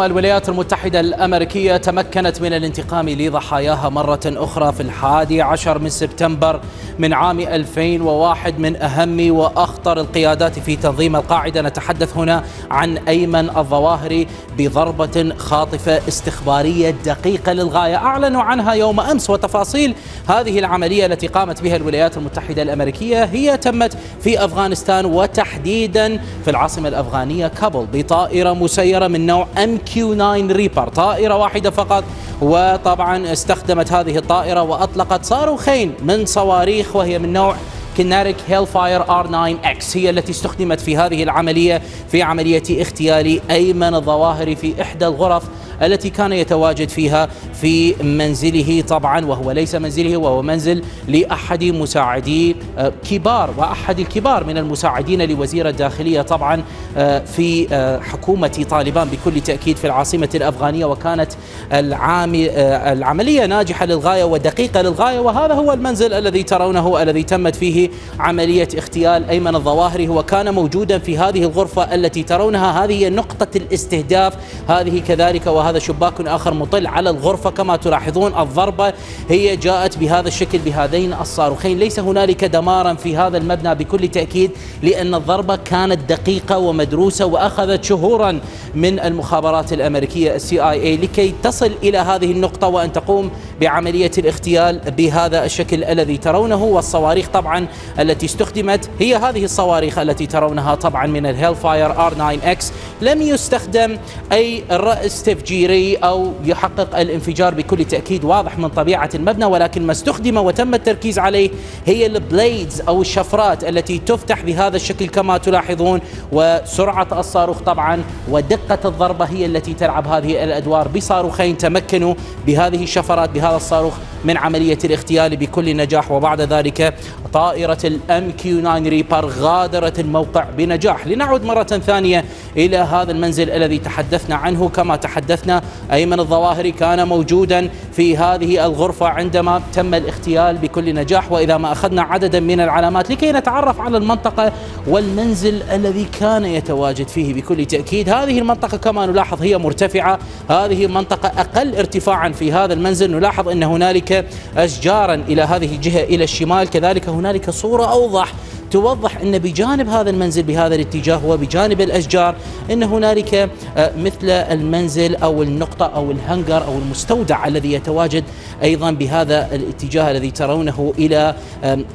الولايات المتحدة الأمريكية تمكنت من الانتقام لضحاياها مرة أخرى في الحادي عشر من سبتمبر من عام 2001 من أهم وأخطر القيادات في تنظيم القاعدة. نتحدث هنا عن أيمن الظواهري بضربة خاطفة استخبارية دقيقة للغاية. أعلنوا عنها يوم أمس وتفاصيل هذه العملية التي قامت بها الولايات المتحدة الأمريكية. هي تمت في أفغانستان وتحديدا في العاصمة الأفغانية كابول بطائرة مسيرة من نوع MQ 9 Reaper طائرة واحدة فقط وطبعا استخدمت هذه الطائرة وأطلقت صاروخين من صواريخ وهي من نوع كيناريك Hellfire R 9 X هي التي استخدمت في هذه العملية في عملية اغتيال أيمن الظواهري في إحدى الغرف التي كان يتواجد فيها في منزله طبعا وهو ليس منزله وهو منزل لأحد مساعدي آه، كبار وأحد الكبار من المساعدين لوزير الداخلية طبعا آه، في آه، حكومة طالبان بكل تأكيد في العاصمة الأفغانية وكانت العملية ناجحة للغاية ودقيقة للغاية وهذا هو المنزل الذي ترونه الذي تمت فيه عملية اغتيال أيمن الظواهري هو كان موجودا في هذه الغرفة التي ترونها هذه نقطة الاستهداف هذه كذلك وهذا شباك آخر مطل على الغرفة كما تلاحظون الضربة هي جاءت بهذا الشكل بهذين الصاروخين. ليس هنالك دمارا في هذا المبنى بكل تأكيد لأن الضربة كانت دقيقة ومدروسة وأخذت شهورا من المخابرات الأمريكية ال CIA لكي تصل إلى هذه النقطة وأن تقوم بعملية الاغتيال بهذا الشكل الذي ترونه. والصواريخ طبعا التي استخدمت هي هذه الصواريخ التي ترونها طبعا من ال Hellfire R 9 X. لم يستخدم أي رأس تفجيري أو يحقق الانفجار بكل تأكيد واضح من طبيعة المبنى ولكن ما استخدم وتم التركيز عليه هي ال blades أو الشفرات التي تفتح بهذا الشكل كما تلاحظون. وسرعة الصاروخ طبعا ودقة الضربة هي التي تلعب هذه الأدوار بصاروخين تمكنوا بهذه الشفرات بهذا الصاروخ من عملية الاغتيال بكل نجاح. وبعد ذلك طائرة ال MQ 9 Reaper غادرت الموقع بنجاح. لنعود مرة ثانية إلى هذا المنزل الذي تحدثنا عنه. كما تحدثنا أيمن الظواهري كان موجودا في هذه الغرفة عندما تم الاغتيال بكل نجاح وإذا ما أخذنا عددا من العلامات لكي نتعرف على المنطقة والمنزل الذي كان يتواجد فيه بكل تأكيد. هذه المنطقة كما نلاحظ هي مرتفعة. هذه المنطقة أقل ارتفاعا في هذا المنزل. نلاحظ أن هنالك أشجارا إلى هذه الجهة إلى الشمال. كذلك هنالك صورة أوضح توضح أن بجانب هذا المنزل بهذا الاتجاه وبجانب الأشجار أن هنالك آه، مثل المنزل أو النقطة أو الهنجر أو المستودع الذي يتواجد أيضا بهذا الاتجاه الذي ترونه إلى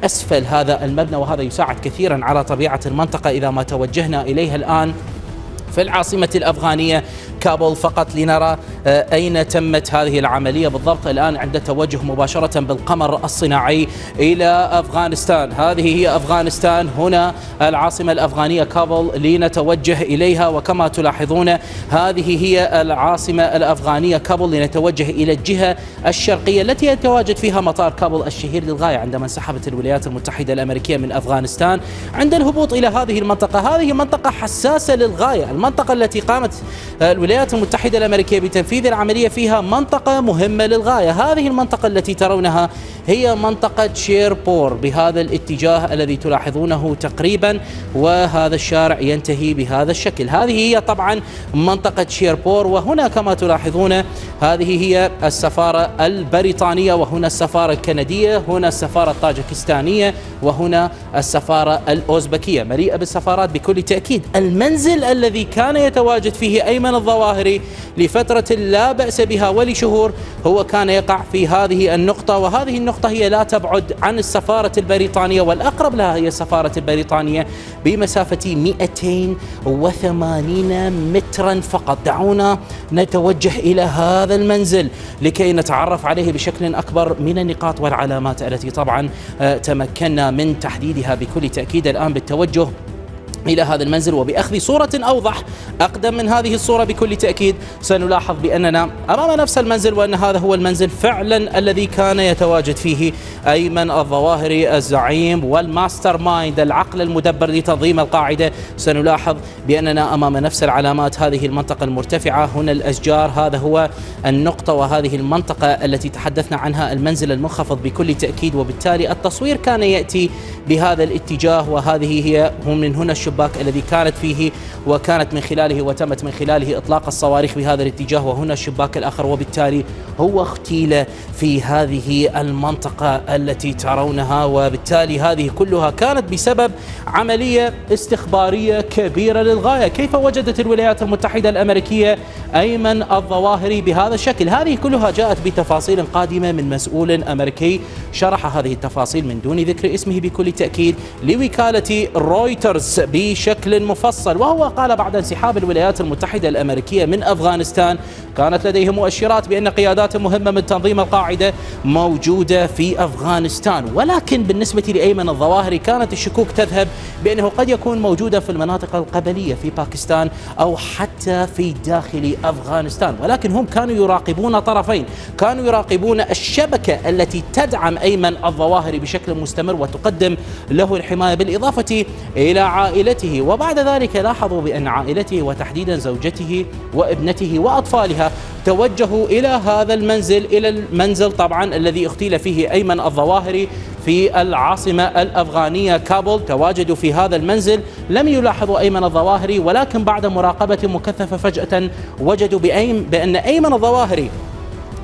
أسفل هذا المبنى وهذا يساعد كثيرا على طبيعة المنطقة إذا ما توجهنا إليها الآن. في العاصمة الأفغانية كابول فقط لنرى آه، أين تمت هذه العملية بالضبط؟ الآن عند توجه مباشرة بالقمر الصناعي إلى أفغانستان. هذه هي أفغانستان. هنا العاصمة الأفغانية كابول لنتوجه إليها. وكما تلاحظون هذه هي العاصمة الأفغانية كابول لنتوجه إلى الجهة الشرقية التي يتواجد فيها مطار كابول الشهير للغاية عندما انسحبت الولايات المتحدة الأمريكية من أفغانستان عند الهبوط إلى هذه المنطقة. هذه منطقة حساسة للغاية المنطقة التي قامت الولايات المتحدة الأمريكية بتنفيذ العملية فيها منطقة مهمة للغاية. هذه المنطقة التي ترونها هي منطقة شيربور بهذا الاتجاه الذي تلاحظونه تقريبا وهذا الشارع ينتهي بهذا الشكل. هذه هي طبعا منطقة شيربور وهنا كما تلاحظون هذه هي السفارة البريطانية وهنا السفارة الكندية هنا السفارة الطاجكستانية وهنا السفارة الأوزبكية. مليئة بالسفارات بكل تأكيد. المنزل الذي كان يتواجد فيه أيمن الظواهري لفترة لا بأس بها ولشهور هو كان يقع في هذه النقطة وهذه النقطة هي لا تبعد عن السفارة البريطانية والأقرب لها هي السفارة البريطانية بمسافة 280 مترا فقط. دعونا نتوجه إلى هذا المنزل لكي نتعرف عليه بشكل أكبر من النقاط والعلامات التي طبعا آه، تمكنا من تحديدها بكل تأكيد الآن بالتوجه إلى هذا المنزل وبأخذ صورة أوضح أقدم من هذه الصورة بكل تأكيد. سنلاحظ بأننا أمام نفس المنزل وأن هذا هو المنزل فعلا الذي كان يتواجد فيه أيمن الظواهري الزعيم وال mastermind العقل المدبر لتنظيم القاعدة. سنلاحظ بأننا أمام نفس العلامات. هذه المنطقة المرتفعة هنا الأشجار. هذا هو النقطة وهذه المنطقة التي تحدثنا عنها المنزل المنخفض بكل تأكيد. وبالتالي التصوير كان يأتي بهذا الاتجاه وهذه هي من هنا الشباب الشباك الذي كانت فيه وكانت من خلاله وتمت من خلاله إطلاق الصواريخ بهذا الاتجاه وهنا الشباك الآخر وبالتالي هو اغتيل في هذه المنطقة التي ترونها وبالتالي هذه كلها كانت بسبب عملية استخبارية كبيرة للغاية. كيف وجدت الولايات المتحدة الأمريكية أيمن الظواهري بهذا الشكل؟ هذه كلها جاءت بتفاصيل قادمة من مسؤول أمريكي شرح هذه التفاصيل من دون ذكر اسمه بكل تأكيد لوكالة رويترز بشكل مفصل وهو قال بعد انسحاب الولايات المتحدة الأمريكية من أفغانستان كانت لديه مؤشرات بأن قيادات مهمة من تنظيم القاعدة موجودة في أفغانستان. ولكن بالنسبة لأيمن الظواهري كانت الشكوك تذهب بأنه قد يكون موجودا في المناطق القبلية في باكستان أو حتى في داخل أفغانستان. ولكن هم كانوا يراقبون طرفين كانوا يراقبون الشبكة التي تدعم أيمن الظواهري بشكل مستمر وتقدم له الحماية بالإضافة إلى عائلته وبعد ذلك لاحظوا بأن عائلته وتحديدا زوجته وابنته وأطفالها توجهوا إلى هذا المنزل إلى المنزل طبعا الذي اغتيل فيه أيمن الظواهري في العاصمة الأفغانية كابول. تواجدوا في هذا المنزل. لم يلاحظوا أيمن الظواهري ولكن بعد مراقبة مكثفة فجأة وجدوا بأن أيمن الظواهري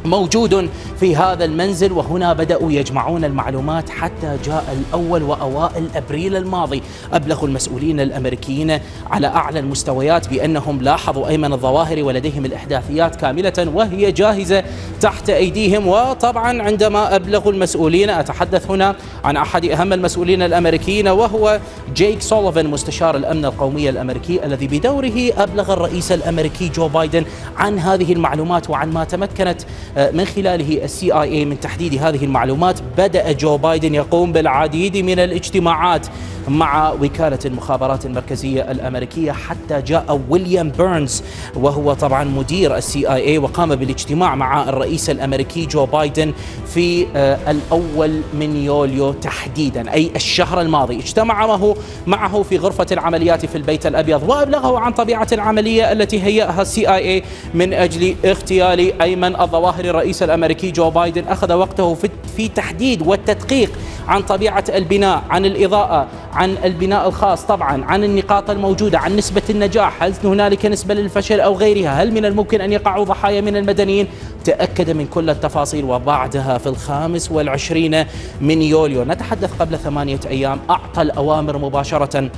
موجود في هذا المنزل وهنا بدأوا يجمعون المعلومات حتى جاء الأول وأوائل أبريل الماضي. أبلغوا المسؤولين الأمريكيين على أعلى المستويات بأنهم لاحظوا أيمن الظواهري ولديهم الإحداثيات كاملة وهي جاهزة تحت أيديهم. وطبعا عندما أبلغوا المسؤولين أتحدث هنا عن أحد أهم المسؤولين الأمريكيين وهو جيك سوليفان مستشار الأمن القومي الأمريكي الذي بدوره أبلغ الرئيس الأمريكي جو بايدن عن هذه المعلومات وعن ما تمكنت من خلاله ال CIA من تحديد هذه المعلومات بدأ جو بايدن يقوم بالعديد من الاجتماعات مع وكالة المخابرات المركزية الأمريكية حتى جاء ويليام بيرنز وهو طبعا مدير ال CIA وقام بالاجتماع مع الرئيس الأمريكي جو بايدن في الأول من يوليو تحديدا أي الشهر الماضي. اجتمع معه معه في غرفة العمليات في البيت الأبيض وأبلغه عن طبيعة العملية التي هيأها ال CIA من أجل اغتيال أيمن الظواهري الرئيس الأمريكي جو بايدن أخذ وقته في في تحديد والتدقيق عن طبيعة البناء عن الإضاءة عن البناء الخاص طبعا عن النقاط الموجودة عن نسبة النجاح. هل هنالك نسبة للفشل أو غيرها؟ هل من الممكن أن يقعوا ضحايا من المدنيين؟ تأكد من كل التفاصيل وبعدها في الخامس والعشرين من يوليو. نتحدث قبل ثمانية أيام أعطى الأوامر مباشرة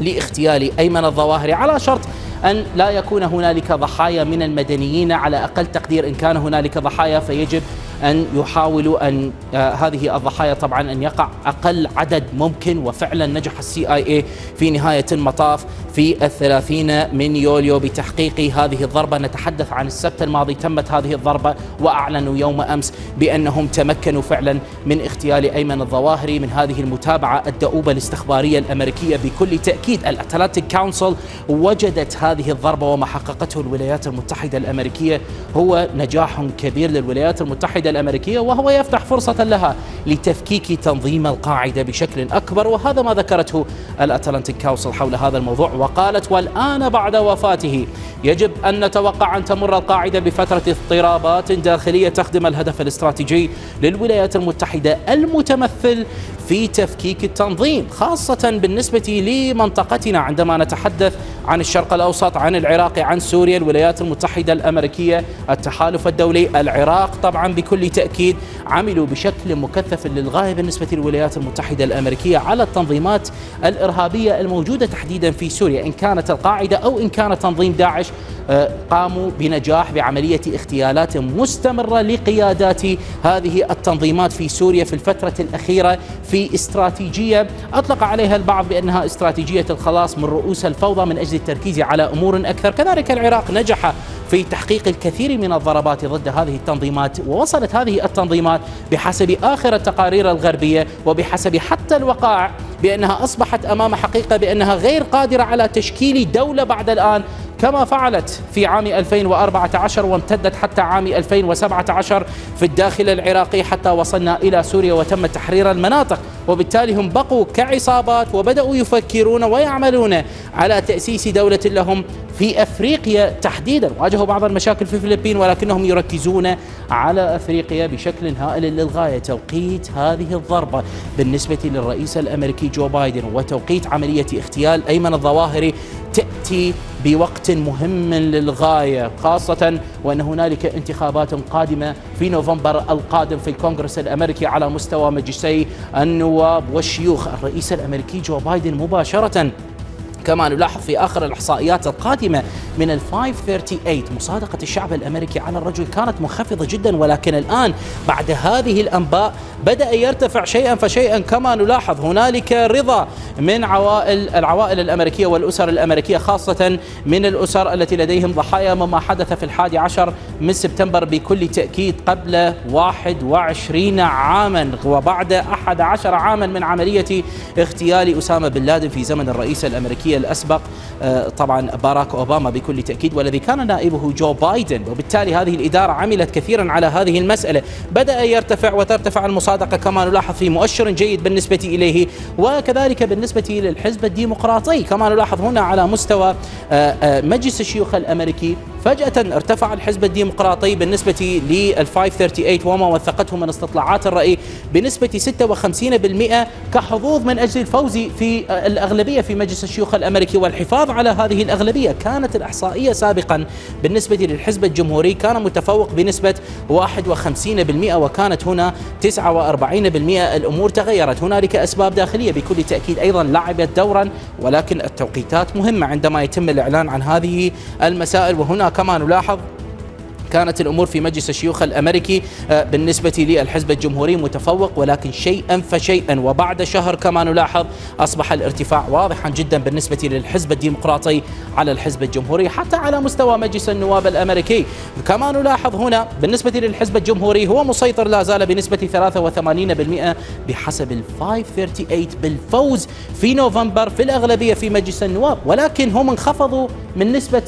لاغتيال أيمن الظواهري. على شرط أن لا يكون هنالك ضحايا من المدنيين على أقل تقدير إن كان هنالك ضحايا فيجب أن يحاولوا أن آه هذه الضحايا طبعا أن يقع أقل عدد ممكن وفعلا نجح ال CIA في نهاية المطاف في الثلاثين من يوليو بتحقيق هذه الضربة. نتحدث عن السبت الماضي تمت هذه الضربة وأعلنوا يوم أمس بأنهم تمكنوا فعلا من اغتيال أيمن الظواهري من هذه المتابعة الدؤوبة الاستخبارية الأمريكية. بكل تأكيد ال Atlantic Council وجدت هذه الضربة وما حققته الولايات المتحدة الأمريكية. هو نجاح كبير للولايات المتحدة. الأمريكية وهو يفتح فرصة لها لتفكيك تنظيم القاعدة بشكل أكبر وهذا ما ذكرته الأتلانتيك كونسل حول هذا الموضوع وقالت والآن بعد وفاته يجب أن نتوقع أن تمر القاعدة بفترة اضطرابات داخلية تخدم الهدف الاستراتيجي للولايات المتحدة المتمثل في تفكيك التنظيم خاصة بالنسبة لمنطقتنا. عندما نتحدث عن الشرق الأوسط عن العراق عن سوريا الولايات المتحدة الأمريكية التحالف الدولي العراق طبعا بكل تأكيد عملوا بشكل مكثف للغاية بالنسبة للولايات المتحدة الأمريكية على التنظيمات الإرهابية الموجودة تحديدا في سوريا إن كانت القاعدة أو إن كان تنظيم داعش قاموا بنجاح بعملية اغتيالات مستمرة لقيادات هذه التنظيمات في سوريا في الفترة الأخيرة في استراتيجية. أطلق عليها البعض بأنها استراتيجية الخلاص من رؤوس الفوضى من أجل التركيز على أمور أكثر. كذلك العراق نجح في تحقيق الكثير من الضربات ضد هذه التنظيمات ووصلت هذه التنظيمات بحسب آخر التقارير الغربية وبحسب حتى الوقائع. بأنها أصبحت أمام حقيقة بأنها غير قادرة على تشكيل دولة بعد الآن كما فعلت في عام 2014 وامتدت حتى عام 2017 في الداخل العراقي حتى وصلنا إلى سوريا وتم تحرير المناطق. وبالتالي هم بقوا كعصابات وبدأوا يفكرون ويعملون على تأسيس دولة لهم في أفريقيا تحديدا. واجهوا بعض المشاكل في الفلبين ولكنهم يركزون على أفريقيا بشكل هائل للغاية، توقيت هذه الضربة بالنسبة للرئيس الأمريكي جو بايدن وتوقيت عملية اغتيال أيمن الظواهري تأتي بوقت مهم للغاية خاصة وأن هنالك انتخابات قادمة في نوفمبر القادم في الكونغرس الأمريكي على مستوى مجلسي النواب والشيوخ، الرئيس الأمريكي جو بايدن مباشرة كما نلاحظ في آخر الإحصائيات القادمة من ال 538 مصادقة الشعب الأمريكي على الرجل كانت منخفضة جدا ولكن الآن بعد هذه الأنباء بدأ يرتفع شيئا فشيئا. كما نلاحظ هنالك رضا من عوائل العوائل الأمريكية والأسر الأمريكية خاصة من الأسر التي لديهم ضحايا مما حدث في الحادي عشر من سبتمبر بكل تأكيد قبل 21 عاما وبعد 11 عاما من عملية اغتيال أسامة بن لادن في زمن الرئيس الأمريكي. الأسبق آه، طبعا باراك أوباما بكل تأكيد والذي كان نائبه جو بايدن. وبالتالي هذه الإدارة عملت كثيرا على هذه المسألة. بدأ يرتفع وترتفع المصادقة كما نلاحظ في مؤشر جيد بالنسبة إليه وكذلك بالنسبة للحزب الديمقراطي كما نلاحظ هنا على مستوى آه، آه، مجلس الشيوخ الأمريكي. فجأة ارتفع الحزب الديمقراطي بالنسبة لل 538 وما وثقته من استطلاعات الرأي بنسبة 56% كحظوظ من أجل الفوز في الأغلبية في مجلس الشيوخ الأمريكي والحفاظ على هذه الأغلبية. كانت الإحصائية سابقا بالنسبة للحزب الجمهوري كان متفوق بنسبة 51% وكانت هنا 49% الأمور تغيرت. هنالك أسباب داخلية بكل تأكيد أيضا لعبت دورا ولكن التوقيتات مهمة عندما يتم الإعلان عن هذه المسائل. وهنا كما نلاحظ كانت الأمور في مجلس الشيوخ الأمريكي آه، بالنسبة للحزب الجمهوري متفوق ولكن شيئا فشيئا وبعد شهر كما نلاحظ أصبح الارتفاع واضحا جدا بالنسبة للحزب الديمقراطي على الحزب الجمهوري حتى على مستوى مجلس النواب الأمريكي. كما نلاحظ هنا بالنسبة للحزب الجمهوري هو مسيطر لا زال بنسبة 83% بحسب ال 538 بالفوز في نوفمبر في الأغلبية في مجلس النواب ولكن هم انخفضوا من نسبة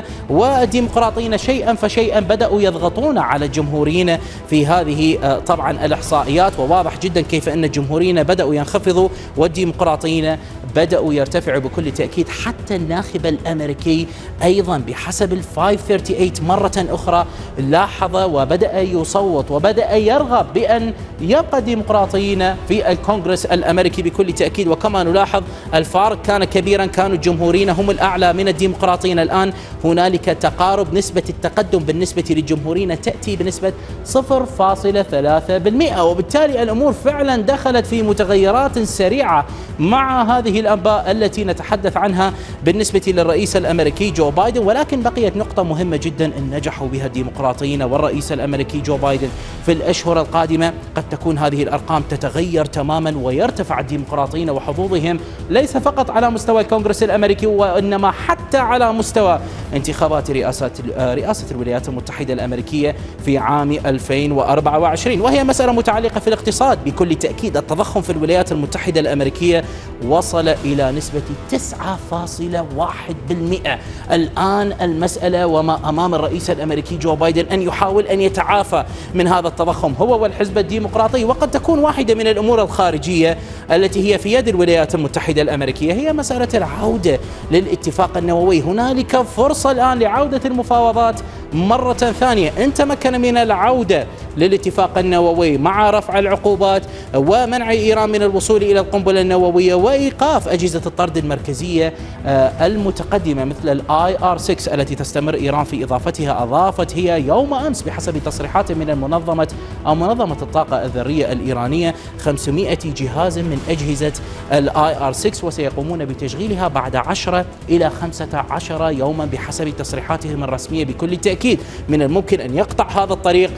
87% ودي الديمقراطيين شيئا فشيئا بدأوا يضغطون على الجمهوريين في هذه آه، طبعا الإحصائيات. وواضح جدا كيف أن الجمهوريين بدأوا ينخفضوا. والديمقراطيين بدأوا يرتفعوا بكل تأكيد حتى الناخب الأمريكي أيضا بحسب ال 538 مرة أخرى لاحظ وبدأ يصوت وبدأ يرغب بأن يبقى الديمقراطيين في الكونغرس الأمريكي بكل تأكيد. وكما نلاحظ الفارق كان كبيرا كانوا الجمهوريين هم الأعلى من الديمقراطيين. الآن هنالك تقارب نسبة التقدم بالنسبة للجمهوريين تأتي بنسبة 0.3% وبالتالي الأمور فعلا دخلت في متغيرات سريعة مع هذه الأنباء التي نتحدث عنها بالنسبة للرئيس الأمريكي جو بايدن. ولكن بقيت نقطة مهمة جدا إن نجحوا بها الديمقراطيين والرئيس الأمريكي جو بايدن في الأشهر القادمة. قد تكون هذه الأرقام تتغير تماما ويرتفع الديمقراطيين وحظوظهم. ليس فقط على مستوى الكونغرس الأمريكي وإنما حتى على مستوى انتخابات رئاسة رئاسة الولايات المتحدة الأمريكية في عام 2024 وهي مسألة متعلقة في الاقتصاد. بكل تأكيد التضخم في الولايات المتحدة الأمريكية وصل إلى نسبة 9.1% الآن المسألة وما أمام الرئيس الأمريكي جو بايدن أن يحاول أن يتعافى من هذا التضخم. هو والحزب الديمقراطي وقد تكون واحدة من الأمور الخارجية التي هي في يد الولايات المتحدة الأمريكية هي مسألة العودة للاتفاق النووي. هنالك فرصة الآن لعودة المفاوضات مرة ثانية. إن تمكن من العودة للاتفاق النووي مع رفع العقوبات ومنع إيران من الوصول إلى القنبلة النووية وإيقاف أجهزة الطرد المركزية آه، المتقدمة مثل ال IR 6 التي تستمر إيران في إضافتها. أضافت هي يوم أمس بحسب تصريحات من المنظمة أو منظمة الطاقة الذرية الإيرانية 500 جهاز من أجهزة ال IR 6 وسيقومون بتشغيلها بعد 10 إلى 15 يوما بحسب تصريحاتهم الرسمية. بكل تأكيد من الممكن أن يقطع هذا الطريق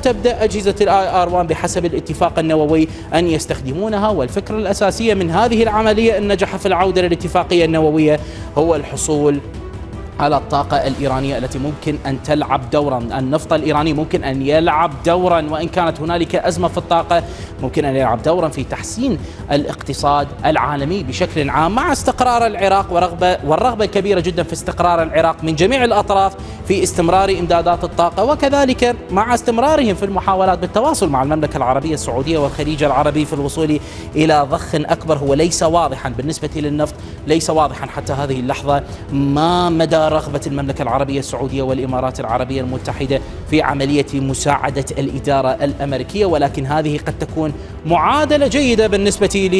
وتبدأ أجهزة ال IR 1 بحسب الاتفاق النووي أن يستخدمونها والفكرة الأساسية من هذه العملية أن نجح في العودة للاتفاقية النووية هو الحصول على الطاقة الإيرانية التي ممكن أن تلعب دورا. النفط الإيراني ممكن أن يلعب دورا وإن كانت هنالك أزمة في الطاقة ممكن أن يلعب دورا في تحسين الاقتصاد العالمي بشكل عام مع استقرار العراق ورغبة والرغبة الكبيرة جدا في استقرار العراق من جميع الأطراف في استمرار إمدادات الطاقة وكذلك مع استمرارهم في المحاولات بالتواصل مع المملكة العربية السعودية والخليج العربي في الوصول إلى ضخ أكبر هو ليس واضحا بالنسبة للنفط ليس واضحا حتى هذه اللحظة ما مدى رغبة المملكة العربية السعودية والإمارات العربية المتحدة في عملية مساعدة الإدارة الأمريكية ولكن هذه قد تكون معادلة جيدة بالنسبة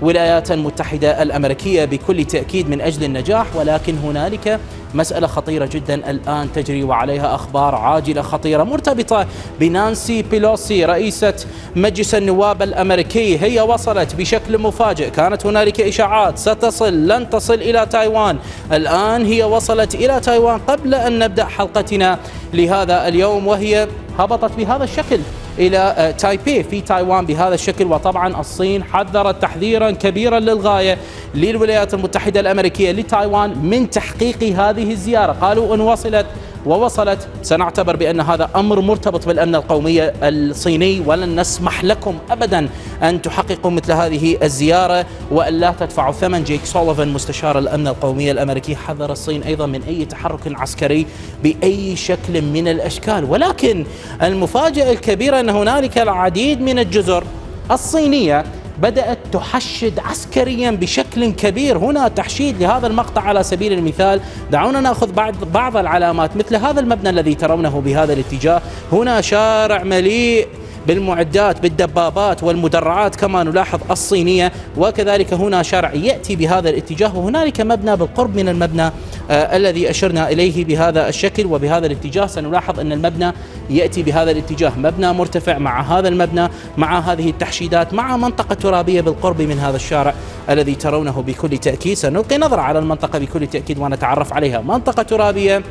للولايات المتحدة الأمريكية بكل تأكيد من أجل النجاح ولكن هنالك مسألة خطيرة جدا. الآن تجري وعليها أخبار عاجلة خطيرة مرتبطة بنانسي بيلوسي رئيسة مجلس النواب الأمريكي. هي وصلت بشكل مفاجئ. كانت هنالك إشاعات. ستصل لن تصل إلى تايوان. الآن هي وصلت إلى تايوان قبل أن نبدأ حلقتنا لهذا اليوم وهي هبطت بهذا الشكل. إلى آه، تايبي في تايوان بهذا الشكل. وطبعا الصين حذرت تحذيرا كبيرا للغاية للولايات المتحدة الأمريكية لتايوان من تحقيق هذه الزيارة. قالوا إن وصلت ووصلت. سنعتبر بأن هذا أمر مرتبط بالأمن القومي الصيني ولن نسمح لكم أبدا أن تحققوا مثل هذه الزيارة وأن لا تدفعوا ثمن. جيك سوليفان مستشار الأمن القومي الأمريكي حذر الصين أيضا من أي تحرك عسكري بأي شكل من الأشكال. ولكن المفاجأة الكبيرة أن هنالك العديد من الجزر الصينية بدأت تحشد عسكريا بشكل كبير. هنا تحشيد لهذا المقطع على سبيل المثال. دعونا نأخذ بعض بعض العلامات مثل هذا المبنى الذي ترونه بهذا الاتجاه. هنا شارع مليء بالمعدات بالدبابات والمدرعات كما نلاحظ الصينية. وكذلك هنا شارع يأتي بهذا الاتجاه وهنالك مبنى بالقرب من المبنى آه الذي أشرنا إليه بهذا الشكل. وبهذا الاتجاه سنلاحظ أن المبنى يأتي بهذا الاتجاه. مبنى مرتفع مع هذا المبنى مع هذه التحشيدات مع منطقة ترابية بالقرب من هذا الشارع الذي ترونه بكل تأكيد. سنلقي نظرة على المنطقة بكل تأكيد ونتعرف عليها. منطقة ترابية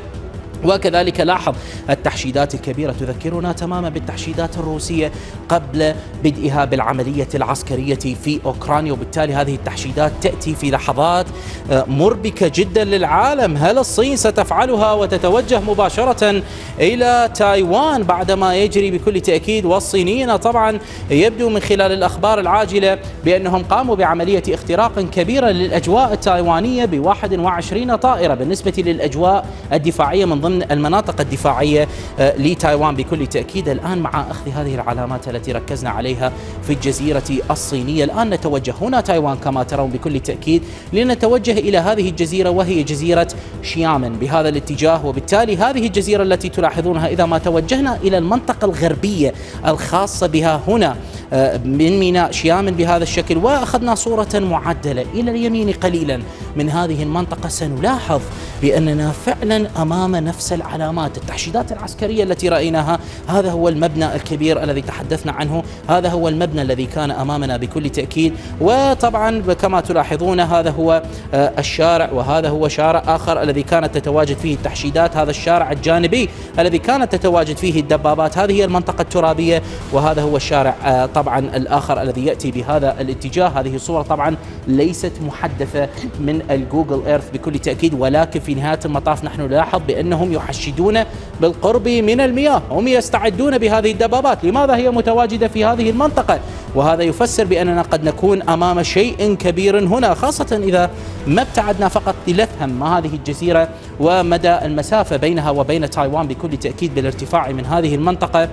وكذلك لاحظ التحشيدات الكبيرة تذكرنا تماما بالتحشيدات الروسية قبل بدئها بالعملية العسكرية في أوكرانيا وبالتالي هذه التحشيدات تأتي في لحظات آه، مربكة جدا للعالم. هل الصين ستفعلها وتتوجه مباشرة إلى تايوان بعدما يجري بكل تأكيد؟ والصينيين طبعا يبدو من خلال الأخبار العاجلة بأنهم قاموا بعملية اختراق كبيرة للأجواء التايوانية ب 21 طائرة بالنسبة للأجواء الدفاعية من ضمن المناطق الدفاعية آه، لتايوان. بكل تأكيد الآن مع أخذ هذه العلامات التي ركزنا عليها في الجزيرة الصينية. الآن نتوجه هنا تايوان كما ترون بكل تأكيد لنتوجه إلى هذه الجزيرة وهي جزيرة شيامن بهذا الاتجاه. وبالتالي هذه الجزيرة التي تلاحظونها إذا ما توجهنا إلى المنطقة الغربية الخاصة بها هنا آه، من ميناء شيامن بهذا الشكل. وأخذنا صورة معدلة إلى اليمين قليلا من هذه المنطقة. سنلاحظ بأننا فعلا أمام نفس العلامات التحشيدات العسكرية التي رأيناها. هذا هو المبنى الكبير الذي تحدثنا عنه. هذا هو المبنى الذي كان أمامنا بكل تأكيد. وطبعا كما تلاحظون هذا هو آه، الشارع وهذا هو شارع آخر الذي كانت تتواجد فيه التحشيدات. هذا الشارع الجانبي الذي كانت تتواجد فيه الدبابات. هذه هي المنطقة الترابية وهذا هو الشارع آه، طبعا الآخر الذي يأتي بهذا الاتجاه. هذه الصورة طبعا ليست محدثة من الجوجل ايرث بكل تأكيد ولكن في نهاية المطاف نحن نلاحظ بأنهم يحشدون بالقرب من المياه هم يستعدون بهذه الدبابات. لماذا هي متواجدة في هذه المنطقة؟ وهذا يفسر بأننا قد نكون أمام شيء كبير هنا خاصة إذا ما ابتعدنا فقط لنفهم ما هذه الجزيرة ومدى المسافة بينها وبين تايوان بكل تأكيد بالارتفاع من هذه المنطقة.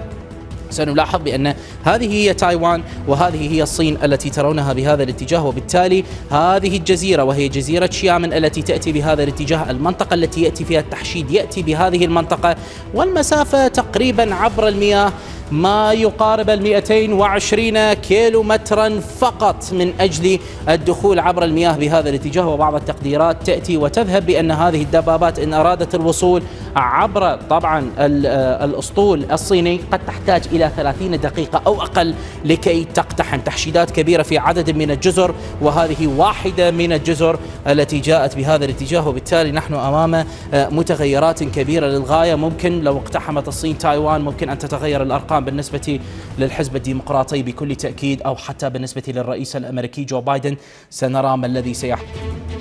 سنلاحظ بأن هذه هي تايوان وهذه هي الصين التي ترونها بهذا الاتجاه وبالتالي هذه الجزيرة وهي جزيرة شيامن التي تأتي بهذا الاتجاه. المنطقة التي يأتي فيها التحشيد يأتي بهذه المنطقة والمسافة تقريبا عبر المياه ما يقارب ال 220 كيلو مترا فقط من أجل الدخول عبر المياه بهذا الاتجاه وبعض التقديرات تأتي وتذهب بأن هذه الدبابات إن أرادت الوصول عبر طبعا الأسطول الصيني قد تحتاج إلى 30 دقيقة أو أقل لكي تقتحم. تحشيدات كبيرة في عدد من الجزر وهذه واحدة من الجزر التي جاءت بهذا الاتجاه وبالتالي نحن أمام متغيرات كبيرة للغاية. ممكن لو اقتحمت الصين تايوان ممكن أن تتغير الأرقام بالنسبة للحزب الديمقراطي بكل تأكيد أو حتى بالنسبة للرئيس الأمريكي جو بايدن سنرى ما الذي سيحدث.